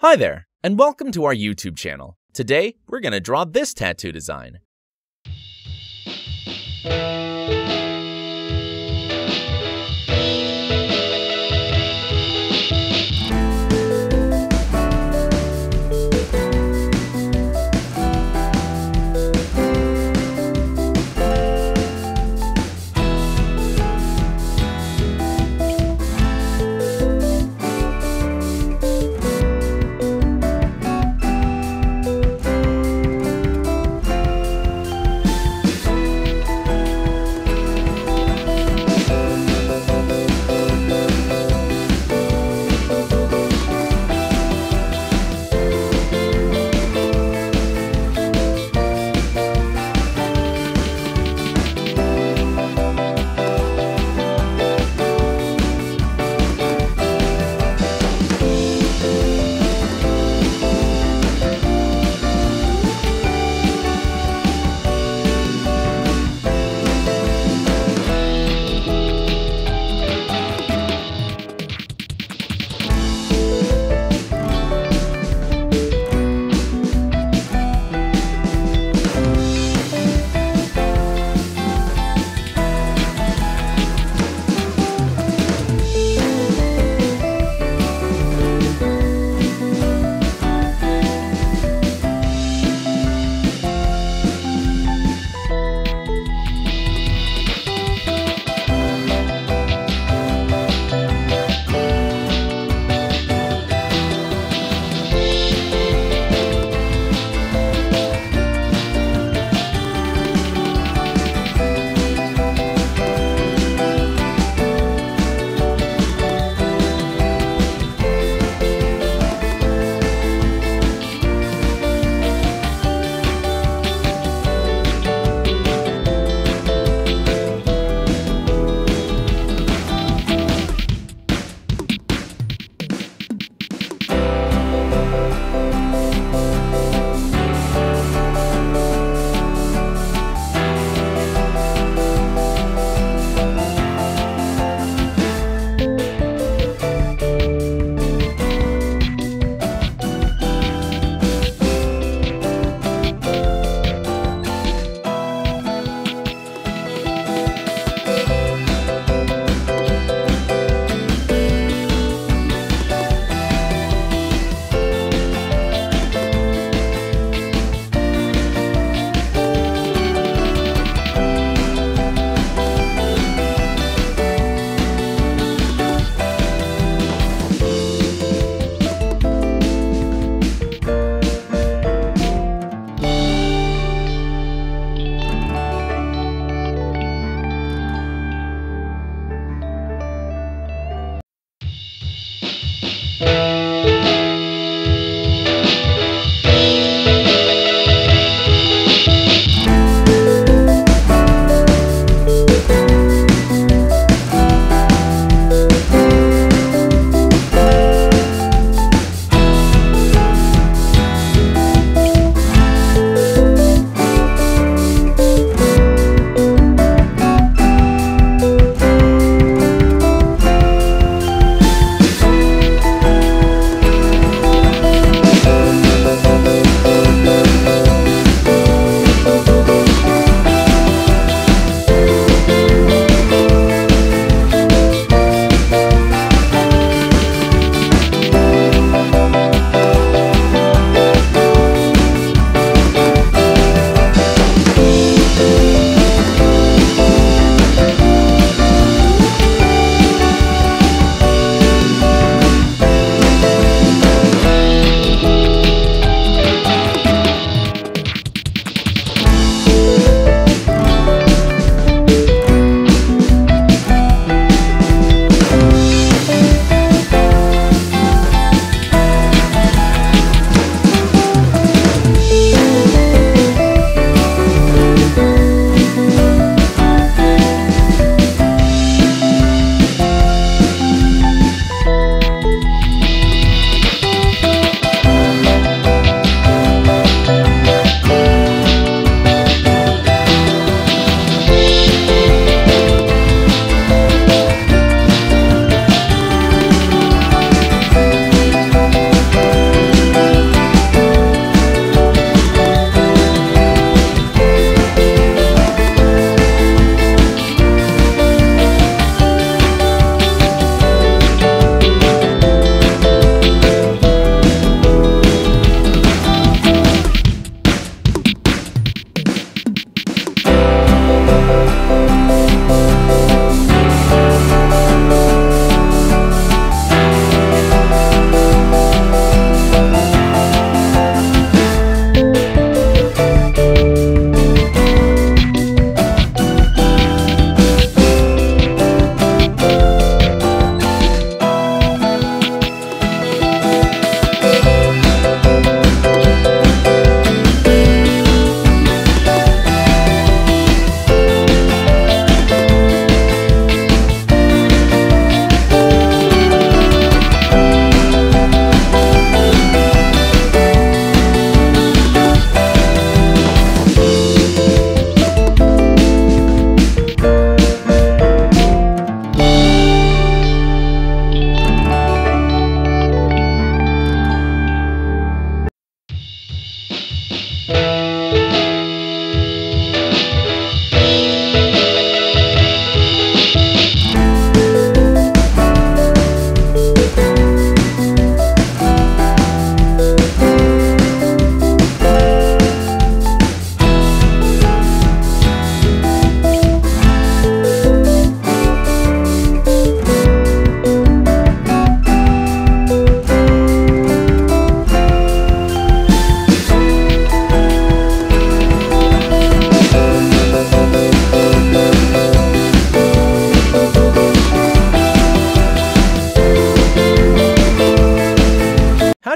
Hi there, and welcome to our YouTube channel. Today, we're going to draw this tattoo design.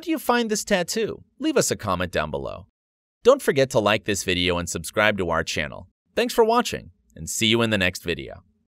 Do you find this tattoo? Leave us a comment down below. Don't forget to like this video and subscribe to our channel. Thanks for watching, and see you in the next video.